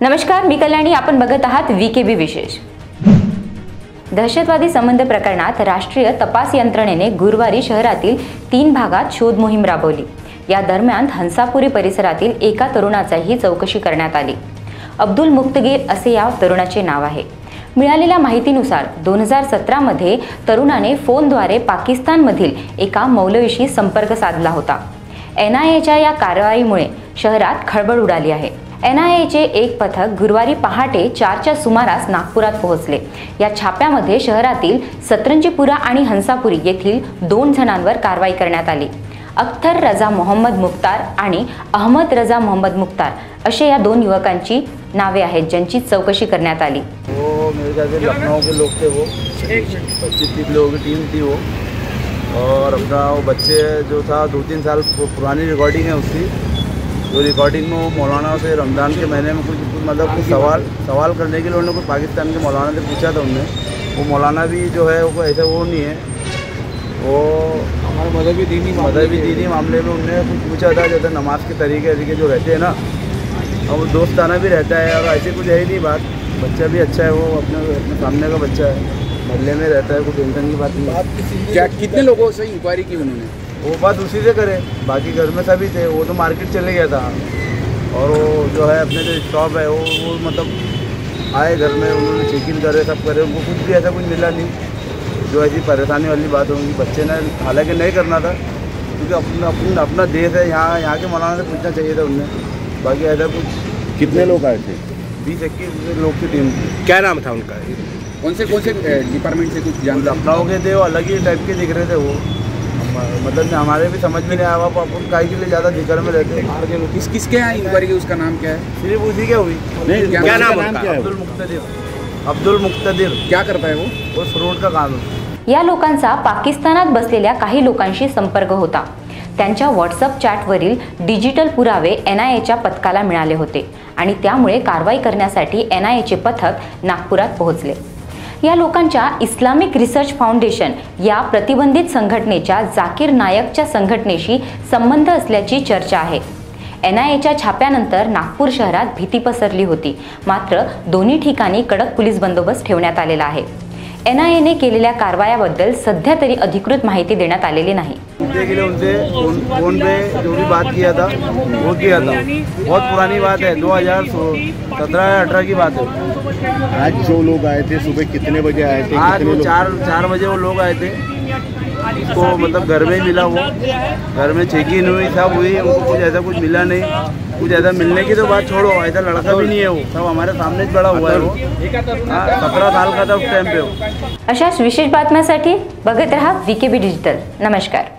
नमस्कार मी कल्याणी. आपण बघत आहात व्ही के बी विशेष. दहशतवादी संबंध प्रकरणात राष्ट्रीय तपास यंत्रणेने गुरुवारी शहरातील तीन भागात शोध मोहीम राबवली. या दरम्यान हंसापुरी परिसरातील एका तरुणाचाही चौकशी करण्यात आली. अब्दुल मुक्तगीर असे या तरुणाचे नाव आहे. मिळालेल्या माहितीनुसार दोन हजार सतरामध्ये तरुणाने फोनद्वारे पाकिस्तानमधील एका मौलवीशी संपर्क साधला होता. एन आय एच्या या कारवाईमुळे शहरात खळबळ उडाली आहे. एन आय एचे एक पथक गुरुवारी पहाटे चारच्या सुमारास नागपुरात पोहोचले. या छाप्यामध्ये शहरातील सतरंजीपुरा आणि हंसापुरी येथील दोन जणांवर कारवाई करण्यात आली. अख्तर रजा मोहम्मद मुख्तार आणि अहमद रजा मोहम्मद मुख्तार असे या दोन युवकांची नावे आहेत ज्यांची चौकशी करण्यात आली. वो मेरे ख्याल से लखनऊ के लोग थे वो. पच्चीस तीस लोगों की टीम थी वो. और अपना वो बच्चे जो था दो तीन साल पुरानी रिकॉर्डिंग है उसकी. तो रिकॉर्डिंग में वो मौलाना से रमज़ान के महीने में कुछ कुछ मतलब कुछ सवाल सवाल करने के लिए उन्होंने कुछ पाकिस्तान के मौलाना से पूछा था उनने। वो मौलाना भी जो है वो ऐसा वो नहीं है। वो हमारे मजहबी दीनी मजहबी दीनी मामले में उनने कुछ पूछा था जैसे नमाज़ के तरीके तरीके जो रहते हैं ना और वो दोस्ताना भी रहता है और ऐसे कुछ है ही नहीं बात। बच्चा भी अच्छा है वो अपने अपने सामने का बच्चा है। मोहल्ले में रहता है कोई टेंशन की बात नहीं क्या कितने लोगों से इंक्वायरी की उन्होंने? वो बात उसी से करे। बाकी घर में सभी थे वो तो मार्केट चले गया था। और वो जो है अपने जो शॉप है वो वो मतलब आए घर में उन्होंने चेक इन करे सब करे। उनको कुछ भी ऐसा कुछ मिला नहीं। जो ऐसी परेशानी वाली बात होगी बच्चे ने हालाँकि नहीं करना था क्योंकि अपना अपना अपना देश है यहाँ यहाँ के मौलाना से पूछना चाहिए था उनने। बाकी ऐसा कुछ कितने लोग आए थे? बीस इक्कीस लोग की टीम थी क्या नाम था उनका? कौन से कौन से डिपार्टमेंट से कुछ जान लखनऊ के थे वो अलग ही टाइप के दिख रहे थे वो। मतलब हमारे भी समझ में नहीं आया वो अपन काहे के लिए ज़्यादा जिक्र में रहते किस किसके यहाँ इंक्वायरी की उसका नाम क्या है? सिर्फ उसी के हुई। नहीं, क्या- क्या नाम? क्या है? अब्दुल मुक्तदिर। अब्दुल मुक्तदिर। क्या करता है वो? उस रोड का काम है। या लोकांचा पाकिस्तानात बसलेल्या काही लोकांशी संपर्क होता. त्यांच्या व्हॉट्सअप चॅटवरील डिजिटल पुरावे एन आय एच्या पथकाला मिळाले होते आणि त्यामुळे कारवाई करण्यासाठी एन आय एचे पथक नागपुरात पोहोचले. या लोकांच्या इस्लामिक रिसर्च फाउंडेशन या प्रतिबंधित संघटनेच्या जाकीर नायकच्या संघटनेशी संबंध असल्याची चर्चा आहे. एन आय एच्या छाप्यानंतर नागपूर शहरात भीती पसरली होती. मात्र दोन्ही ठिकाणी कडक पोलीस बंदोबस्त ठेवण्यात आलेला आहे. एन आय एने केलेल्या कारवायाबद्दल सध्या तरी अधिकृत माहिती देण्यात आलेली नाही. मुद्दे के लिए उनसे फ़ोन फ़ोन पे जो भी बात किया था वो किया था। बहुत पुरानी बात है दो हज़ार सत्रह या अठारह की बात है। आज जो लोग आए थे सुबह कितने बजे आए थे आज वो लोग चार चार बजे वो लोग आए थे। उसको मतलब घर में ही मिला वो। घर में चेकिंग हुई सब हुई उनको कुछ ऐसा कुछ मिला नहीं। कुछ ऐसा मिलने की तो बात छोड़ो ऐसा लड़का भी नहीं है वो। सब हमारे सामने बड़ा हुआ है वो। हाँ, सत्रह साल का था उस टाइम पे वो। अशाच विशेष बातम्यासाठी बघत रहा व्ही के बी डिजिटल नमस्कार.